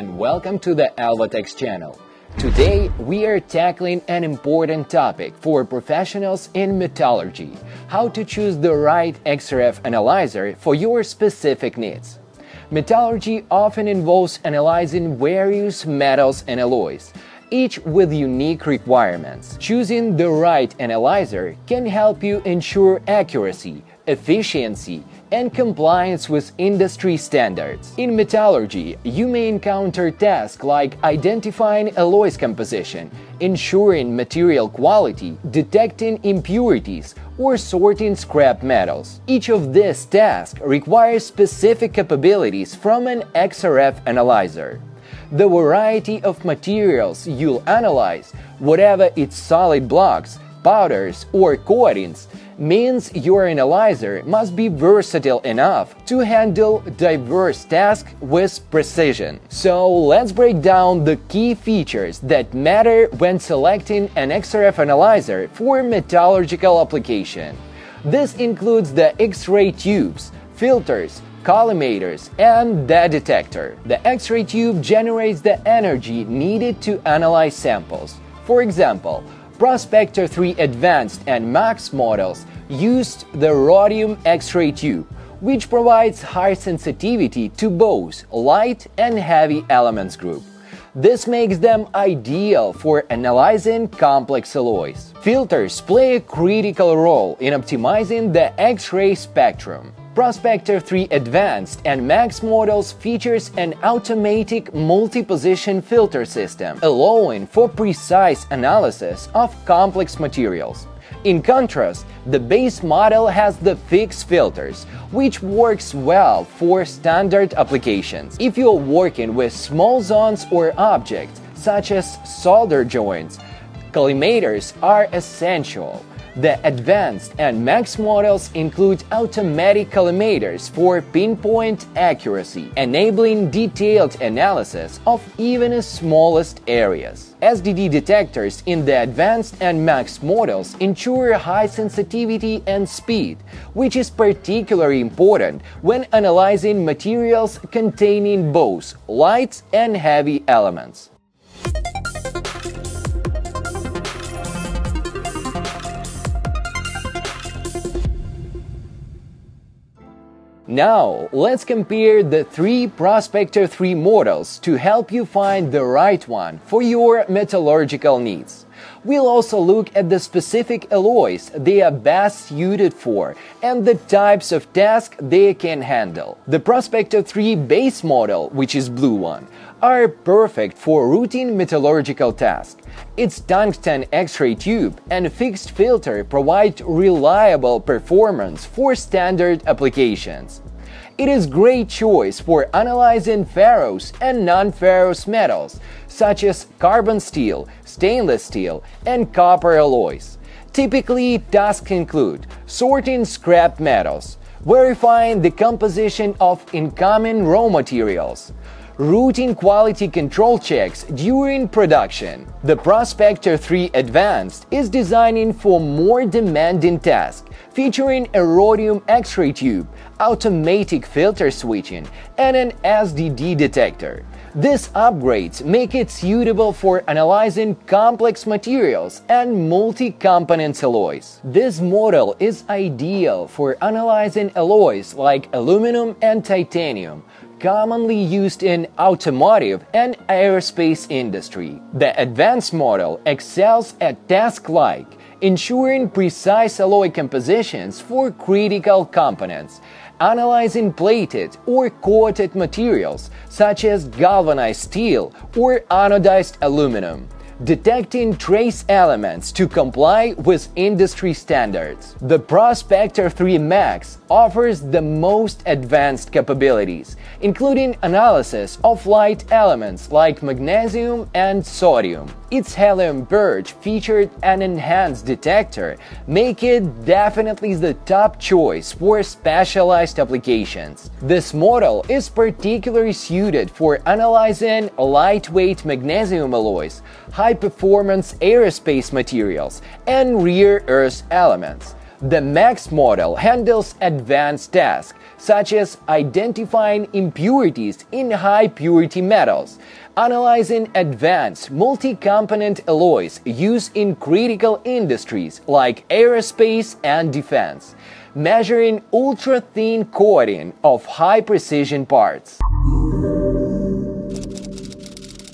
and welcome to the Elvatech channel. Today, we are tackling an important topic for professionals in metallurgy how to choose the right XRF analyzer for your specific needs. Metallurgy often involves analyzing various metals and alloys, each with unique requirements. Choosing the right analyzer can help you ensure accuracy, efficiency, and compliance with industry standards. In metallurgy, you may encounter tasks like identifying alloys composition, ensuring material quality, detecting impurities, or sorting scrap metals. Each of these tasks requires specific capabilities from an XRF analyzer. The variety of materials you'll analyze, whatever its solid blocks, powders, or coatings, means your analyzer must be versatile enough to handle diverse tasks with precision. So let's break down the key features that matter when selecting an XRF analyzer for metallurgical application. This includes the X-ray tubes, filters, collimators, and the detector. The X-ray tube generates the energy needed to analyze samples. For example, Prospector 3 Advanced and Max models used the rhodium X-ray tube, which provides high sensitivity to both light and heavy elements group. This makes them ideal for analyzing complex alloys. Filters play a critical role in optimizing the X-ray spectrum. Prospector 3 Advanced and Max models features an automatic multi-position filter system, allowing for precise analysis of complex materials. In contrast, the base model has the fixed filters, which works well for standard applications. If you're working with small zones or objects, such as solder joints, collimators are essential. The advanced and max models include automatic collimators for pinpoint accuracy, enabling detailed analysis of even the smallest areas. SDD detectors in the advanced and max models ensure high sensitivity and speed, which is particularly important when analyzing materials containing both light and heavy elements. Now, let's compare the three Prospector 3 models to help you find the right one for your metallurgical needs. We'll also look at the specific alloys they are best suited for and the types of tasks they can handle. The Prospector 3 base model, which is blue one, are perfect for routine metallurgical tasks. Its tungsten X-ray tube and fixed filter provide reliable performance for standard applications. It is a great choice for analyzing ferrous and non-ferrous metals such as carbon steel, stainless steel, and copper alloys. Typically, tasks include sorting scrap metals, verifying the composition of incoming raw materials, routine quality control checks during production. The Prospector 3 Advanced is designing for more demanding tasks, featuring a rhodium X-ray tube, automatic filter switching, and an SDD detector. These upgrades make it suitable for analyzing complex materials and multi-component alloys. This model is ideal for analyzing alloys like aluminum and titanium, commonly used in automotive and aerospace industry. The advanced model excels at tasks like ensuring precise alloy compositions for critical components, analyzing plated or coated materials such as galvanized steel or anodized aluminum, detecting trace elements to comply with industry standards. The Prospector 3 Max offers the most advanced capabilities, including analysis of light elements like magnesium and sodium. Its helium purge featured an enhanced detector, make it definitely the top choice for specialized applications. This model is particularly suited for analyzing lightweight magnesium alloys, high performance aerospace materials, and rare earth elements. The MAX model handles advanced tasks such as identifying impurities in high purity metals, analyzing advanced multi component alloys used in critical industries like aerospace and defense, measuring ultra thin coating of high precision parts.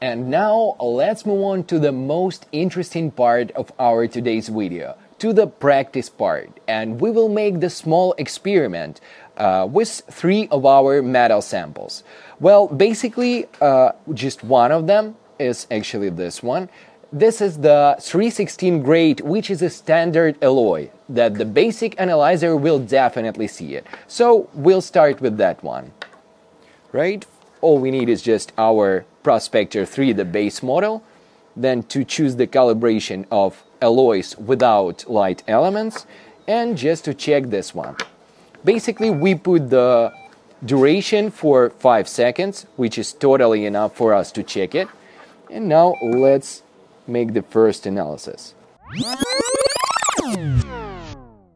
And now let's move on to the most interesting part of our today's video, to the practice part. And we will make the small experiment uh, with three of our metal samples. Well, basically, uh, just one of them is actually this one. This is the 316 grade, which is a standard alloy that the basic analyzer will definitely see it. So we'll start with that one. Right? All we need is just our Prospector 3, the base model. Then to choose the calibration of alloys without light elements. And just to check this one. Basically, we put the duration for 5 seconds, which is totally enough for us to check it. And now let's make the first analysis.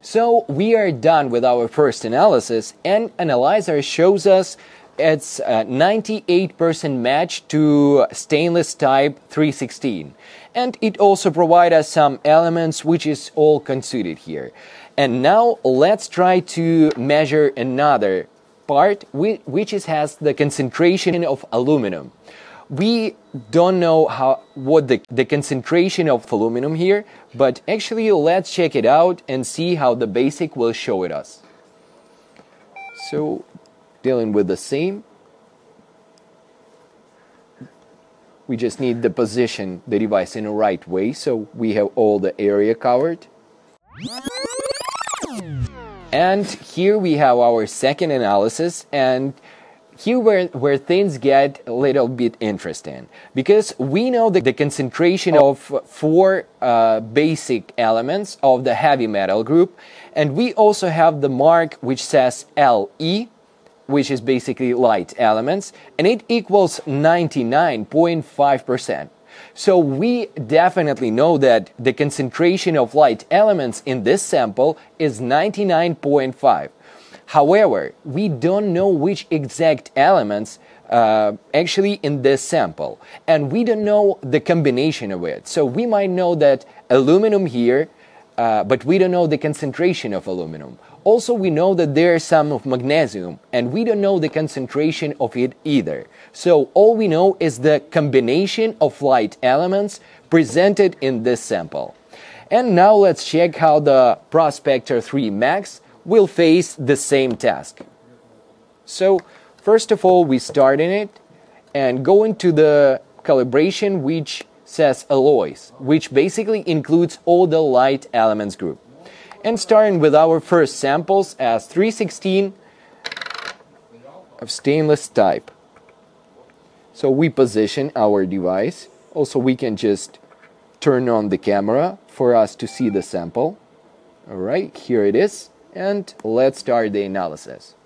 So we are done with our first analysis and analyzer shows us it's a 98% match to stainless type 316 and it also provides us some elements which is all considered here. And now let's try to measure another part which is, has the concentration of aluminum. We don't know how what the, the concentration of aluminum here but actually let's check it out and see how the basic will show it us. So dealing with the same. We just need to position the device in the right way so we have all the area covered. And here we have our second analysis and here where, where things get a little bit interesting because we know that the concentration of four uh, basic elements of the heavy metal group and we also have the mark which says LE which is basically light elements, and it equals 99.5%. So we definitely know that the concentration of light elements in this sample is 99.5. However, we don't know which exact elements uh, actually in this sample, and we don't know the combination of it. So we might know that aluminum here, uh, but we don't know the concentration of aluminum. Also, we know that there is some of magnesium, and we don't know the concentration of it either. So, all we know is the combination of light elements presented in this sample. And now let's check how the Prospector 3 Max will face the same task. So, first of all, we start in it and go into the calibration which says alloys, which basically includes all the light elements group and starting with our first samples as 316 of stainless type. So we position our device. Also, we can just turn on the camera for us to see the sample. All right, here it is. And let's start the analysis.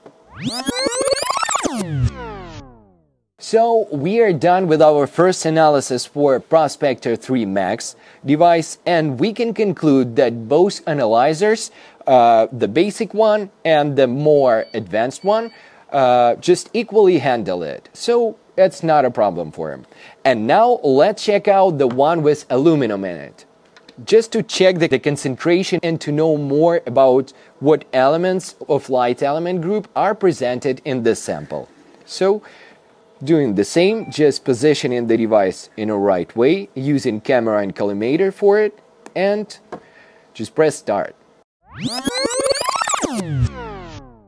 So we are done with our first analysis for Prospector 3 Max device and we can conclude that both analyzers, uh, the basic one and the more advanced one, uh, just equally handle it. So it's not a problem for him. And now let's check out the one with aluminum in it. Just to check the, the concentration and to know more about what elements of light element group are presented in this sample. So Doing the same, just positioning the device in a right way, using camera and collimator for it, and just press start.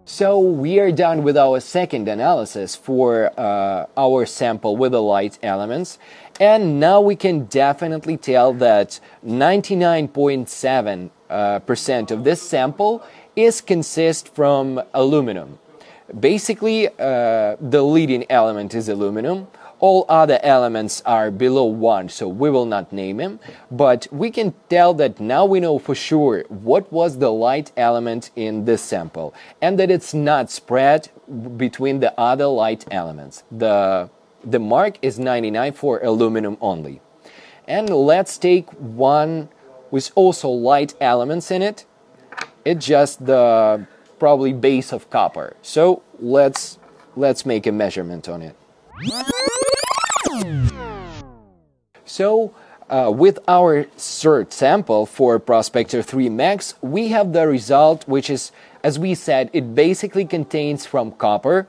So we are done with our second analysis for uh, our sample with the light elements and now we can definitely tell that 99.7 uh, percent of this sample is consist from aluminum. Basically, uh, the leading element is aluminum. All other elements are below 1, so we will not name them. But we can tell that now we know for sure what was the light element in this sample and that it's not spread between the other light elements. The, the mark is 99 for aluminum only. And let's take one with also light elements in it It's just the probably base of copper. So let's let's make a measurement on it. So uh, with our cert sample for Prospector 3 Max, we have the result, which is, as we said, it basically contains from copper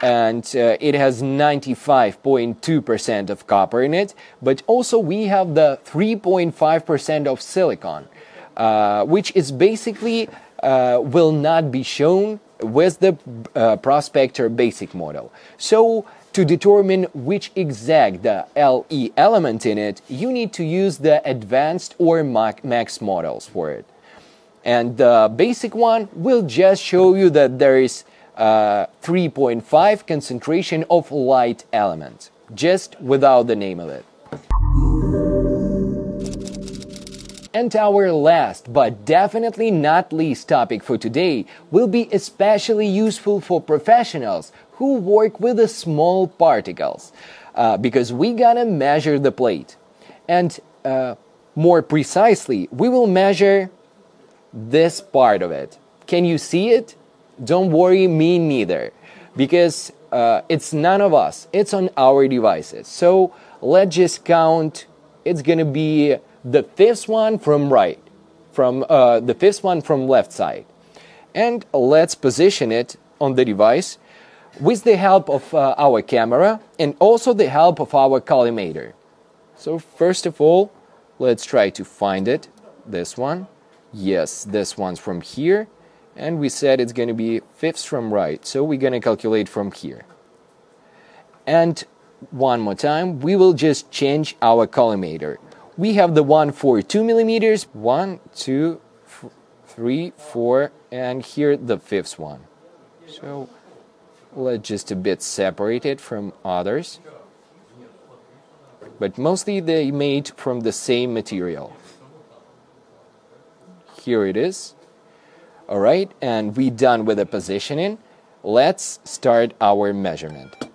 and uh, it has 95.2% of copper in it, but also we have the 3.5% of silicon, uh, which is basically uh, will not be shown with the uh, Prospector basic model. So to determine which exact the LE element in it, you need to use the advanced or max models for it. And the basic one will just show you that there is uh, 3.5 concentration of light element, just without the name of it. And our last, but definitely not least topic for today will be especially useful for professionals who work with the small particles uh, because we gotta measure the plate. And uh, more precisely, we will measure this part of it. Can you see it? Don't worry, me neither, because uh, it's none of us, it's on our devices. So let's just count, it's gonna be the fifth one from right, from uh, the fifth one from left side. And let's position it on the device with the help of uh, our camera and also the help of our collimator. So first of all, let's try to find it. This one. Yes, this one's from here. And we said it's going to be fifths from right. So we're going to calculate from here. And one more time, we will just change our collimator. We have the one for 2 millimeters. One, two, three, four, and here the fifth one. So let's just a bit separated from others but mostly they made from the same material here it is all right and we done with the positioning let's start our measurement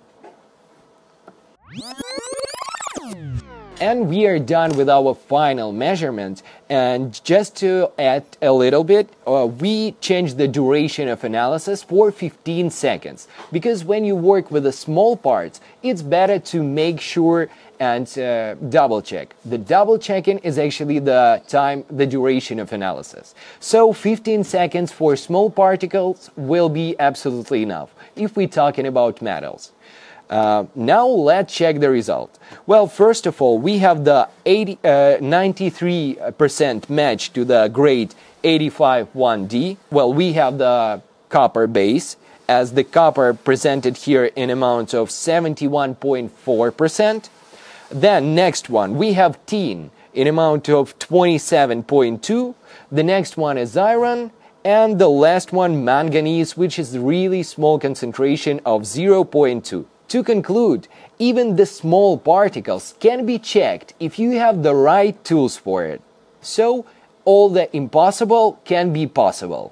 and we are done with our final measurement. And just to add a little bit uh, we changed the duration of analysis for 15 seconds. Because when you work with the small parts it's better to make sure and uh, double check. The double checking is actually the time the duration of analysis. So 15 seconds for small particles will be absolutely enough if we're talking about metals uh, now let's check the result. Well, first of all, we have the 80, uh, 93% match to the grade 85-1D. Well, we have the copper base as the copper presented here in amount of 71.4%. Then next one, we have tin in amount of 27.2. The next one is iron. And the last one, manganese, which is really small concentration of 0.2. To conclude, even the small particles can be checked if you have the right tools for it. So, all the impossible can be possible.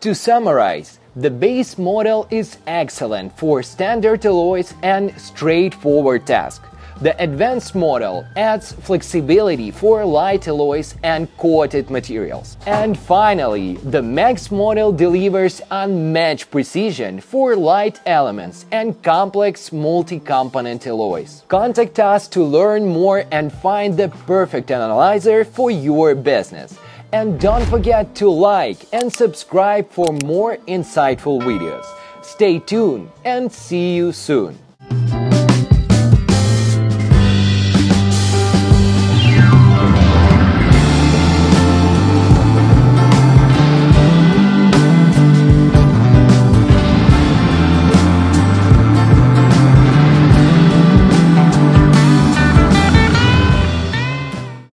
To summarize, the base model is excellent for standard alloys and straightforward tasks. The advanced model adds flexibility for light alloys and coated materials. And finally, the Max model delivers unmatched precision for light elements and complex multi-component alloys. Contact us to learn more and find the perfect analyzer for your business. And don't forget to like and subscribe for more insightful videos. Stay tuned and see you soon.